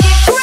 get